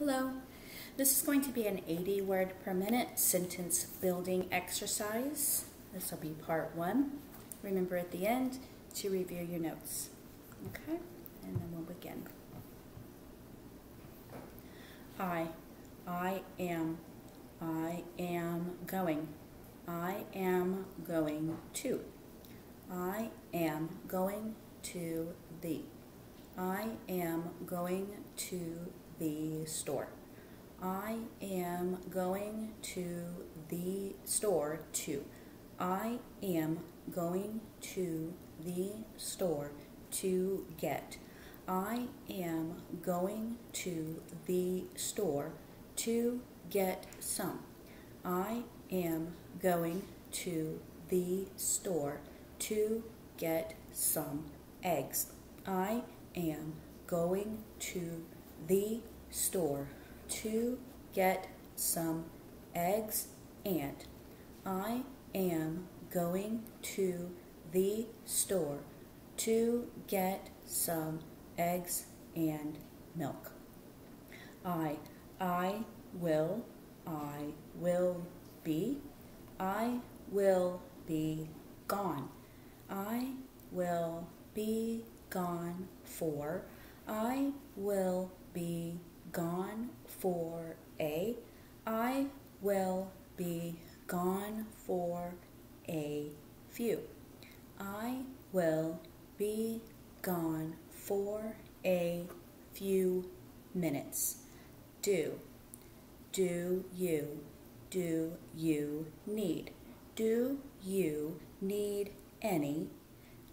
Hello. This is going to be an 80 word per minute sentence building exercise. This will be part one. Remember at the end to review your notes. Okay? And then we'll begin. I. I am. I am going. I am going to. I am going to the. I am going to the store. I am going to the store to. I am going to the store to get. I am going to the store to get some. I am going to the store to get some eggs. I am going to the store to get some eggs and I am going to the store to get some eggs and milk. I I will I will be I will be gone. I will be gone for I will be gone for a. I will be gone for a few. I will be gone for a few minutes. Do. Do you? Do you need? Do you need any?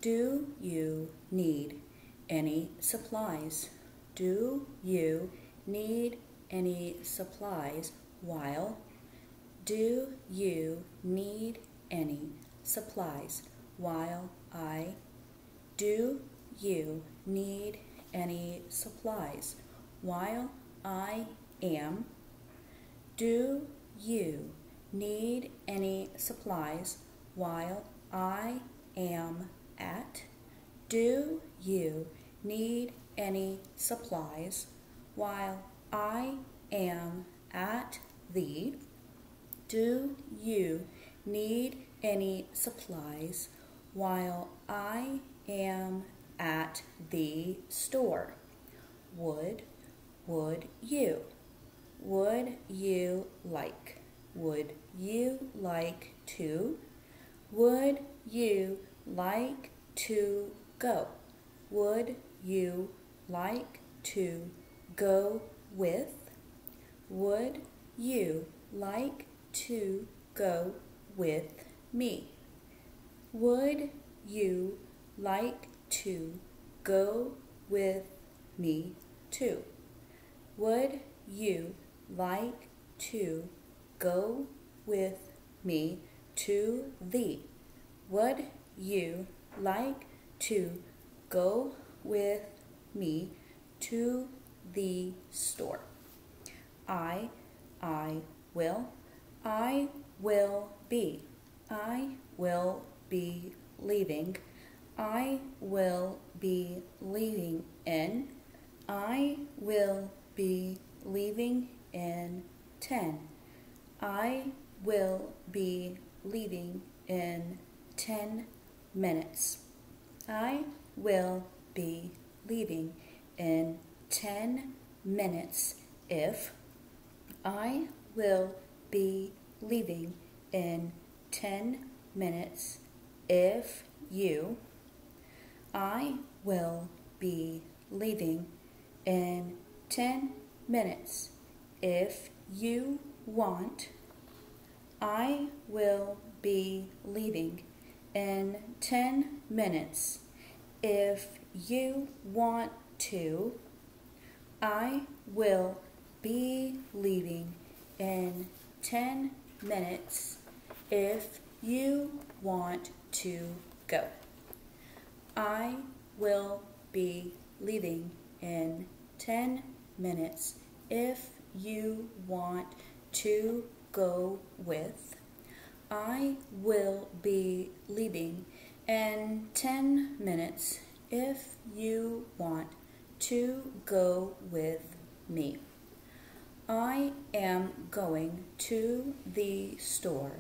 Do you need any supplies? Do you need any supplies while do you need any supplies while I do you need any supplies while I am? Do you need any supplies while I am at? Do you need any supplies while I am at the, do you need any supplies while I am at the store? Would, would you? Would you like? Would you like to? Would you like to go? Would you like to go with? Would you like to go with me? Would you like to go with me too? Would you like to go with me to the? Would you like to go with me to the store. I, I will, I will be, I will be leaving, I will be leaving in, I will be leaving in 10. I will be leaving in 10 minutes. I will be leaving in 10 minutes if I will be leaving in 10 minutes if you I will be leaving in 10 minutes if you want I will be leaving in 10 minutes if you want to I will be leaving in 10 minutes if you want to go. I will be leaving in 10 minutes if you want to go with. I will be leaving in 10 minutes if you want to go with me. I am going to the store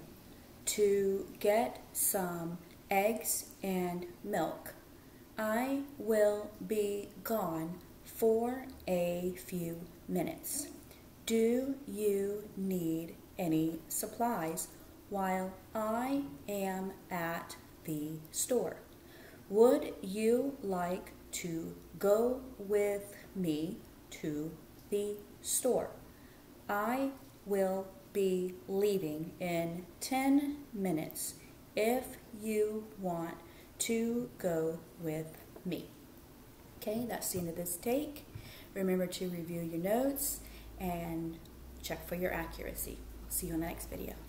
to get some eggs and milk. I will be gone for a few minutes. Do you need any supplies while I am at the store? Would you like to go with me to the store? I will be leaving in 10 minutes if you want to go with me. Okay, that's the end of this take. Remember to review your notes and check for your accuracy. See you in the next video.